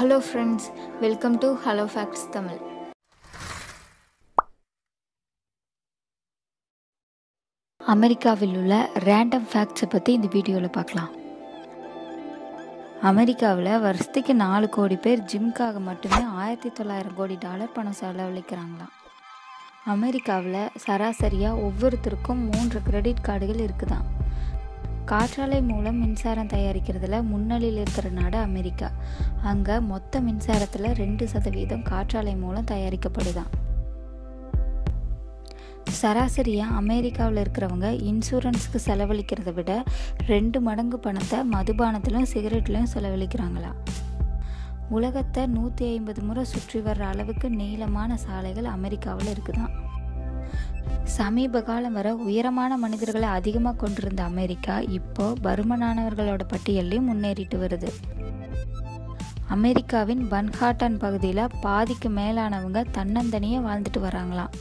Hello friends welcome to hello facts Tamil அமெரிக்காவில் உள்ள random ஃபேக்ட்ஸை பற்றி இந்த வீடியோவில் பார்க்கலாம். அமெரிக்காவில் வருஷத்துக்கு நாலு கோடி பேர் ஜிம்காக மட்டுமே ஆயிரத்தி தொள்ளாயிரம் கோடி டாலர் பணம் செலவழிக்கிறாங்களாம். அமெரிக்காவில் சராசரியாக ஒவ்வொருத்தருக்கும் மூன்று கிரெடிட் கார்டுகள் இருக்குதான் காற்றாலை மூலம் மின்சாரம் தயாரிக்கிறதுல முன்னணியில் இருக்கிற நாடு அமெரிக்கா. அங்கே மொத்த மின்சாரத்தில் ரெண்டு சதவீதம் காற்றாலை மூலம் தயாரிக்கப்படுதான். சராசரியாக அமெரிக்காவில் இருக்கிறவங்க இன்சூரன்ஸுக்கு செலவழிக்கிறத விட ரெண்டு மடங்கு பணத்தை மதுபானத்திலும் சிகரெட்லையும் செலவழிக்கிறாங்களா? உலகத்தை நூற்றி ஐம்பது முறை சுற்றி வர்ற அளவுக்கு நீளமான சாலைகள் அமெரிக்காவில் இருக்குதான். சமீப காலம் வர உயரமான மனிதர்களை அதிகமாக கொண்டிருந்த அமெரிக்கா இப்போ பருமனானவர்களோட பட்டியலையும் முன்னேறிட்டு வருது. அமெரிக்காவின் பன்ஹாட்டன் பகுதியில் பாதிக்கு மேலானவங்க தன்னந்தனியே வாழ்ந்துட்டு வராங்களாம்.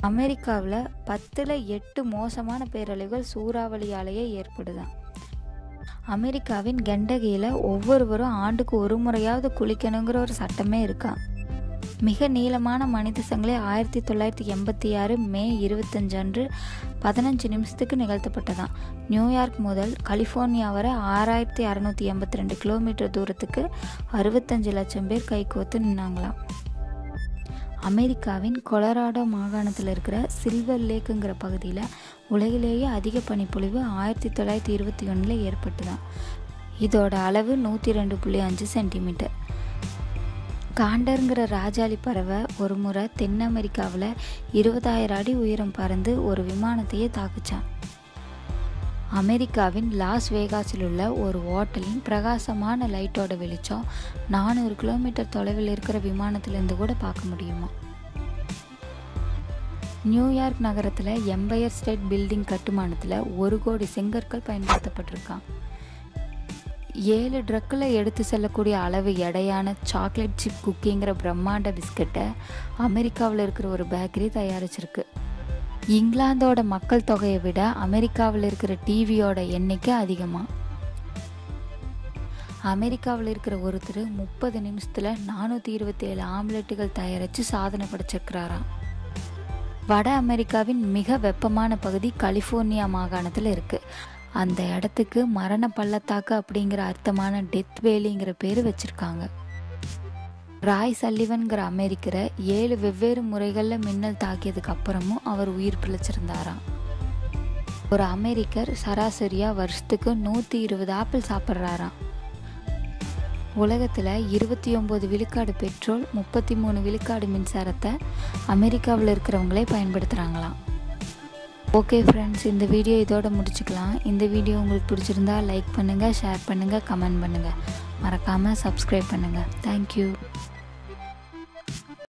அமெரிக்காவில் பத்தில் எட்டு மோசமான பேரழிவுகள் சூறாவளியாலேயே ஏற்படுதான் அமெரிக்காவின் கெண்டகியில் ஒவ்வொருவரும் ஆண்டுக்கு ஒரு முறையாவது குளிக்கணுங்கிற ஒரு சட்டமே இருக்கான் மிக நீளமான மனித சங்கிலி ஆயிரத்தி தொள்ளாயிரத்தி எண்பத்தி ஆறு மே இருபத்தஞ்சு அன்று பதினஞ்சு நிமிஷத்துக்கு நிகழ்த்தப்பட்டதான் நியூயார்க் முதல் கலிஃபோர்னியா வரை ஆறாயிரத்தி அறநூற்றி எண்பத்தி ரெண்டு கிலோமீட்டர் தூரத்துக்கு அறுபத்தஞ்சு லட்சம் பேர் கைகோத்து நின்னாங்களாம். அமெரிக்காவின் கொலராடோ மாகாணத்தில் இருக்கிற சில்வர் லேக்குங்கிற பகுதியில் உலகிலேயே அதிக பனிப்பொழிவு ஆயிரத்தி தொள்ளாயிரத்தி இருபத்தி ஒன்றில் ஏற்பட்டுதான் இதோட அளவு நூற்றி ரெண்டு புள்ளி அஞ்சு சென்டிமீட்டர். காண்டருங்கிற ராஜாளி பறவை ஒரு முறை தென் அமெரிக்காவில் இருபதாயிரம் அடி உயரம் பறந்து ஒரு விமானத்தையே தாக்குச்சான். அமெரிக்காவின் லாஸ் வேகாஸில் உள்ள ஒரு ஹோட்டலின் பிரகாசமான லைட்டோட வெளிச்சம் நானூறு கிலோமீட்டர் தொலைவில் இருக்கிற விமானத்திலேருந்து கூட பார்க்க முடியுமா? நியூயார்க் நகரத்தில் எம்பயர் ஸ்டேட் பில்டிங் கட்டுமானத்தில் ஒரு கோடி செங்கற்கள் பயன்படுத்தப்பட்டிருக்கான். ஏழு ட்ரக்கில் எடுத்து செல்லக்கூடிய அளவு எடையான சாக்லேட் சிப் குக்கிங்கிற பிரம்மாண்ட பிஸ்கட்டை அமெரிக்காவில் இருக்கிற ஒரு பேக்கரி தயாரிச்சிருக்கு. இங்கிலாந்தோட மக்கள் தொகையை விட அமெரிக்காவில் இருக்கிற டிவியோட எண்ணிக்கை அதிகமாக அமெரிக்காவில் இருக்கிற ஒருத்தர் முப்பது நிமிஷத்தில் நானூற்றி இருபத்தேழு ஆம்லெட்டுகள் தயாரித்து சாதனை படைச்சிருக்கிறாராம் வட அமெரிக்காவின் மிக வெப்பமான பகுதி கலிஃபோர்னியா மாகாணத்தில் இருக்குது அந்த இடத்துக்கு மரண பள்ளத்தாக்கு அப்படிங்கிற அர்த்தமான டெத் வேலிங்கிற பேர் வச்சுருக்காங்க. ராய் சல்லிவன்கிற அமெரிக்கரை ஏழு வெவ்வேறு முறைகளில் மின்னல் தாக்கியதுக்கு அப்புறமும் அவர் உயிர் பிழைச்சிருந்தாராம். ஒரு அமெரிக்கர் சராசரியாக வருஷத்துக்கு நூற்றி இருபது ஆப்பிள் சாப்பிட்றாராம். உலகத்தில் இருபத்தி ஒம்பது விழுக்காடு பெட்ரோல் முப்பத்தி மூணு விழுக்காடு மின்சாரத்தை அமெரிக்காவில் இருக்கிறவங்களே பயன்படுத்துகிறாங்களாம் ஓகே ஃப்ரெண்ட்ஸ் இந்த வீடியோ இதோட முடிச்சுக்கலாம். இந்த வீடியோ உங்களுக்கு பிடிச்சிருந்தா லைக் பண்ணுங்கள் ஷேர் பண்ணுங்கள் கமெண்ட் பண்ணுங்கள் மறக்காமல் சப்ஸ்கிரைப் பண்ணுங்கள் தேங்க்யூ